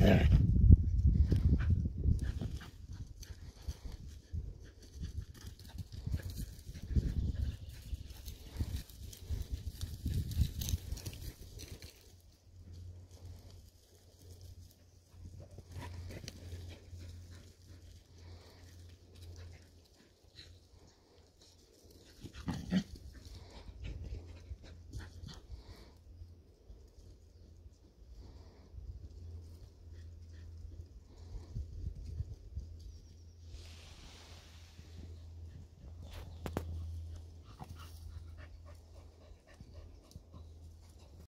there.